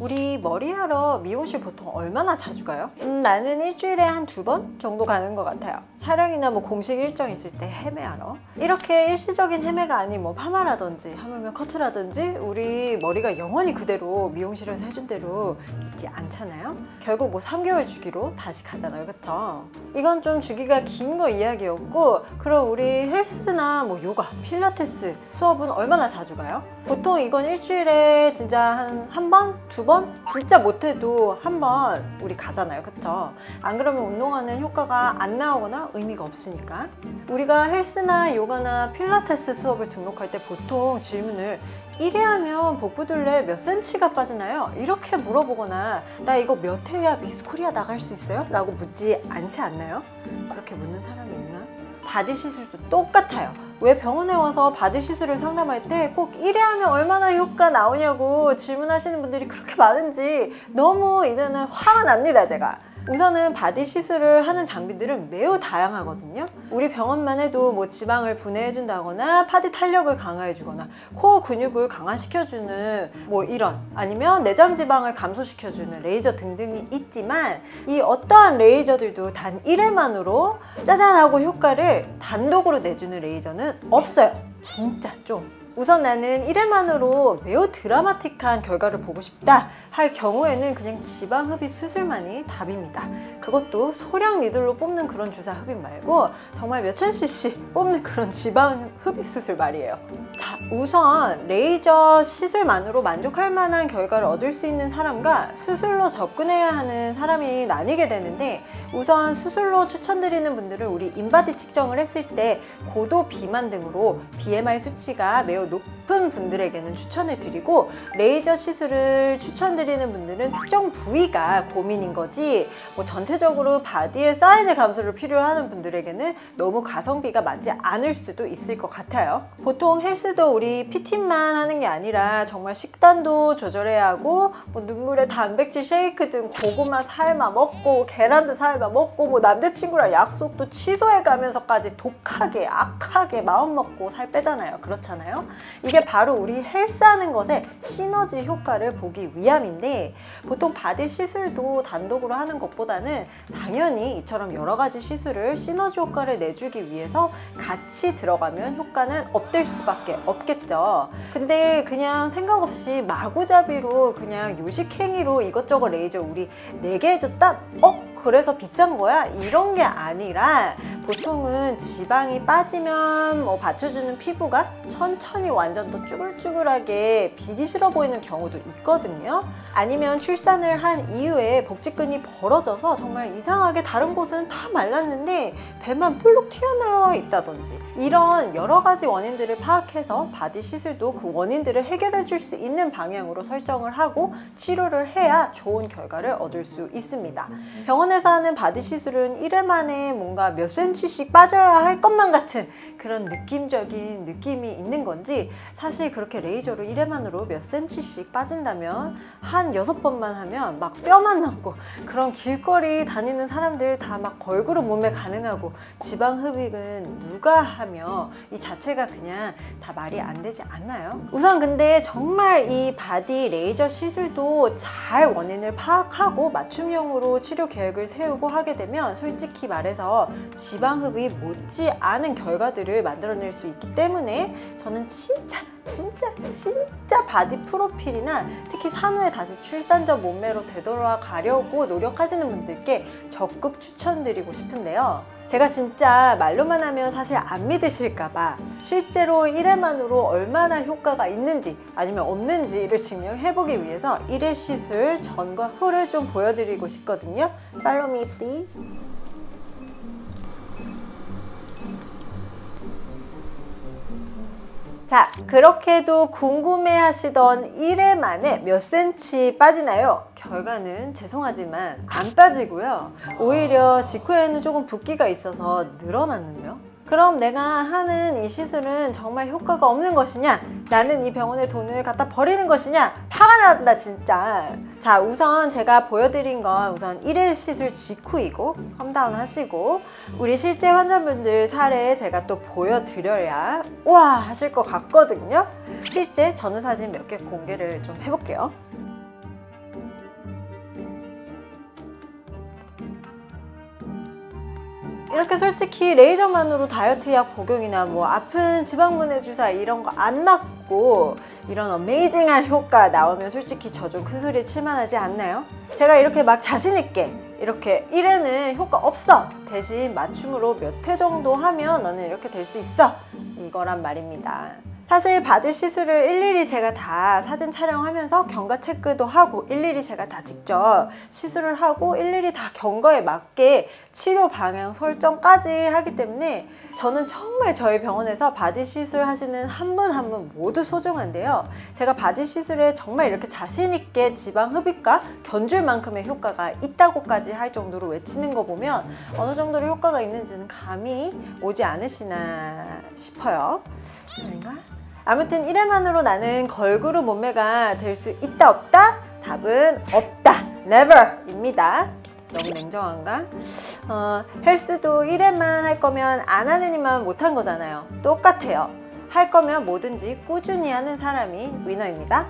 우리 머리하러 미용실 보통 얼마나 자주 가요? 음, 나는 일주일에 한 두 번 정도 가는 것 같아요. 촬영이나 뭐 공식 일정 있을 때 헤매하러. 이렇게 일시적인 헤매가 아닌 뭐 파마라든지 하물며 커트라든지 우리 머리가 영원히 그대로 미용실에서 해준 대로 있지 않잖아요. 결국 뭐 3개월 주기로 다시 가잖아요. 그쵸? 이건 좀 주기가 긴 거 이야기였고 그럼 우리 헬스나 뭐 요가, 필라테스 수업은 얼마나 자주 가요? 보통 이건 일주일에 진짜 한 한 번, 두 번? 진짜 못해도 한 번 우리 가잖아요. 그쵸? 안 그러면 운동하는 효과가 안 나오거나 의미가 없으니까. 우리가 헬스나 요가나 필라테스 수업을 등록할 때 보통 질문을 1회 하면 복부둘레 몇 센치가 빠지나요? 이렇게 물어보거나 나 이거 몇 회야 미스코리아 나갈 수 있어요? 라고 묻지 않지 않나요? 그렇게 묻는 사람이 있나? 바디 시술도 똑같아요. 왜 병원에 와서 바디 시술을 상담할 때 꼭 1회 하면 얼마나 효과 나오냐고 질문하시는 분들이 그렇게 많은지 너무 이제는 화가 납니다, 제가. 우선은 바디 시술을 하는 장비들은 매우 다양하거든요. 우리 병원만 해도 뭐 지방을 분해해준다거나 바디 탄력을 강화해주거나 코어 근육을 강화시켜주는 뭐 이런 아니면 내장 지방을 감소시켜주는 레이저 등등이 있지만 이 어떠한 레이저들도 단 1회만으로 짜잔하고 효과를 단독으로 내주는 레이저는 없어요. 진짜 좀. 우선 나는 1회만으로 매우 드라마틱한 결과를 보고 싶다 할 경우에는 그냥 지방 흡입 수술만이 답입니다. 그것도 소량 needle로 뽑는 그런 주사 흡입 말고 정말 몇천 cc 뽑는 그런 지방 흡입 수술 말이에요. 자, 우선 레이저 시술만으로 만족할 만한 결과를 얻을 수 있는 사람과 수술로 접근해야 하는 사람이 나뉘게 되는데 우선 수술로 추천드리는 분들은 우리 인바디 측정을 했을 때 고도 비만 등으로 BMI 수치가 매우 높은 분들에게는 추천을 드리고 레이저 시술을 추천드리는 분들은 특정 부위가 고민인 거지 뭐 전체적으로 바디의 사이즈 감소를 필요하는 분들에게는 너무 가성비가 맞지 않을 수도 있을 것 같아요. 보통 헬스도 우리 PT만 하는 게 아니라 정말 식단도 조절해야 하고 뭐 눈물에 단백질 쉐이크 등 고구마 삶아 먹고 계란도 삶아 먹고 뭐 남자친구랑 약속도 취소해 가면서까지 독하게 악하게 마음 먹고 살 빼잖아요. 그렇잖아요 이게 바로 우리 헬스하는 것의 시너지 효과를 보기 위함인데 보통 바디 시술도 단독으로 하는 것보다는 당연히 이처럼 여러 가지 시술을 시너지 효과를 내주기 위해서 같이 들어가면 효과는 업될 수밖에 없겠죠. 근데 그냥 생각 없이 마구잡이로 그냥 요식행위로 이것저것 레이저 우리 4개 해줬다? 어? 그래서 비싼 거야? 이런 게 아니라 보통은 지방이 빠지면 뭐 받쳐주는 피부가 천천히 완전 더 쭈글쭈글하게 보기 싫어 보이는 경우도 있거든요. 아니면 출산을 한 이후에 복직근이 벌어져서 정말 이상하게 다른 곳은 다 말랐는데 배만 볼록 튀어나와 있다든지 이런 여러 가지 원인들을 파악해서 바디 시술도 그 원인들을 해결해 줄 수 있는 방향으로 설정을 하고 치료를 해야 좋은 결과를 얻을 수 있습니다. 병원에서 하는 바디 시술은 1회 만에 뭔가 몇 센치씩 빠져야 할 것만 같은 그런 느낌적인 느낌이 있는 건지 사실 그렇게 레이저로 1회만으로 몇 센치씩 빠진다면 한 여섯 번만 하면 막 뼈만 남고 그런 길거리 다니는 사람들 다 막 걸그룹 몸매 가능하고 지방 흡입은 누가 하며 이 자체가 그냥 다 말이 안 되지 않나요? 우선 근데 정말 이 바디 레이저 시술도 잘 원인을 파악하고 맞춤형으로 치료 계획을 세우고 하게 되면 솔직히 말해서 지방 흡입 못지 않은 결과들을 만들어낼 수 있기 때문에 저는 진짜 진짜 진짜 바디 프로필이나 특히 산후에 다시 출산 전 몸매로 되돌아가려고 노력하시는 분들께 적극 추천드리고 싶은데요. 제가 진짜 말로만 하면 사실 안 믿으실까봐 실제로 1회만으로 얼마나 효과가 있는지 아니면 없는지를 증명해보기 위해서 1회 시술 전과 후를 좀 보여드리고 싶거든요. Follow me please. 자, 그렇게도 궁금해 하시던 1회 만에 몇 센치 빠지나요? 결과는 죄송하지만 안 빠지고요. 오히려 직후에는 조금 붓기가 있어서 늘어났는데요. 그럼 내가 하는 이 시술은 정말 효과가 없는 것이냐? 나는 이 병원에 돈을 갖다 버리는 것이냐? 화가 난다 진짜. 자 우선 제가 보여드린 건 우선 1회 시술 직후이고 calm down 하시고 우리 실제 환자분들 사례 제가 또 보여드려야 와 하실 것 같거든요. 실제 전후 사진 몇 개 공개를 좀 해볼게요. 이렇게 솔직히 레이저만으로 다이어트 약 복용이나 뭐 아픈 지방분해 주사 이런 거 안 맞고 이런 어메이징한 효과 나오면 솔직히 저 좀 큰 소리에 칠만하지 않나요? 제가 이렇게 막 자신있게 이렇게 1회는 효과 없어 대신 맞춤으로 몇 회 정도 하면 너는 이렇게 될 수 있어 이거란 말입니다 사실 바디 시술을 일일이 제가 다 사진 촬영하면서 경과 체크도 하고 일일이 제가 다 직접 시술을 하고 일일이 다 경과에 맞게 치료 방향 설정까지 하기 때문에 저는 정말 저희 병원에서 바디 시술 하시는 한 분 한 분 모두 소중한데요. 제가 바디 시술에 정말 이렇게 자신 있게 지방 흡입과 견줄 만큼의 효과가 있다고까지 할 정도로 외치는 거 보면 어느 정도로 효과가 있는지는 감이 오지 않으시나 싶어요. 아닌가? 아무튼 1회만으로 나는 걸그룹 몸매가 될 수 있다 없다? 답은 없다. Never입니다. 너무 냉정한가? 어, 헬스도 1회만 할 거면 안 하느니만 못한 거잖아요. 똑같아요. 할 거면 뭐든지 꾸준히 하는 사람이 위너입니다